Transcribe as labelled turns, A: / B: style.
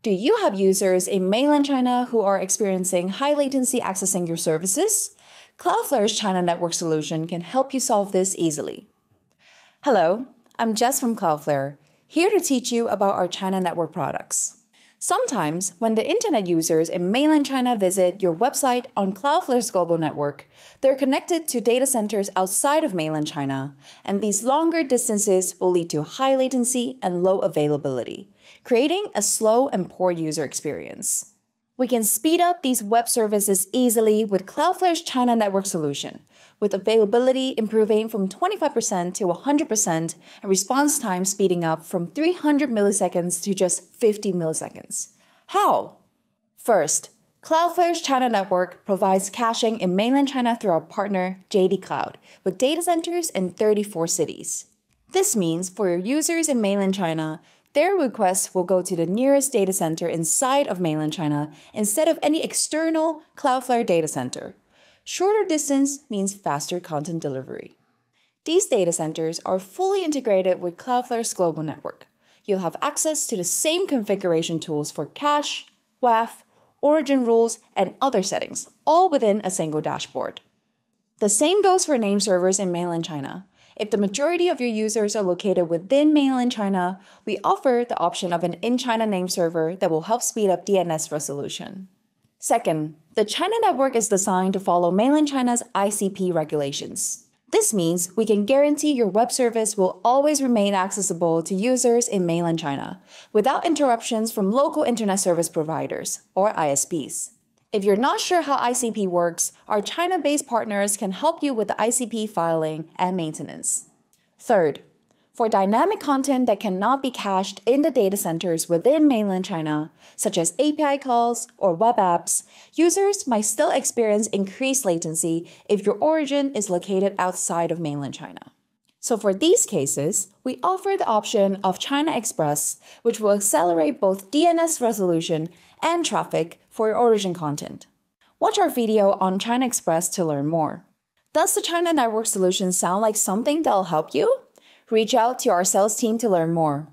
A: Do you have users in mainland China who are experiencing high latency accessing your services? Cloudflare's China Network solution can help you solve this easily. Hello, I'm Jess from Cloudflare, here to teach you about our China Network products. Sometimes, when the internet users in mainland China visit your website on Cloudflare's global network, they're connected to data centers outside of mainland China, and these longer distances will lead to high latency and low availability, creating a slow and poor user experience. We can speed up these web services easily with Cloudflare's China Network solution, with availability improving from 25% to 100% and response time speeding up from 300 milliseconds to just 50 milliseconds. How? First, Cloudflare's China Network provides caching in mainland China through our partner, JD Cloud, with data centers in 34 cities. This means for your users in mainland China, their requests will go to the nearest data center inside of mainland China instead of any external Cloudflare data center. Shorter distance means faster content delivery. These data centers are fully integrated with Cloudflare's global network. You'll have access to the same configuration tools for cache, WAF, origin rules, and other settings, all within a single dashboard. The same goes for name servers in mainland China. If the majority of your users are located within mainland China, we offer the option of an in China name server that will help speed up DNS resolution. Second, the China network is designed to follow mainland China's ICP regulations. This means we can guarantee your web service will always remain accessible to users in mainland China without interruptions from local internet service providers, or ISPs. If you're not sure how ICP works, our China based partners can help you with the ICP filing and maintenance. Third, for dynamic content that cannot be cached in the data centers within mainland China, such as API calls or web apps, users might still experience increased latency if your origin is located outside of mainland China. So for these cases, we offer the option of China Express, which will accelerate both DNS resolution and traffic for your origin content. Watch our video on China Express to learn more. Does the China Network solution sound like something that'll help you? Reach out to our sales team to learn more.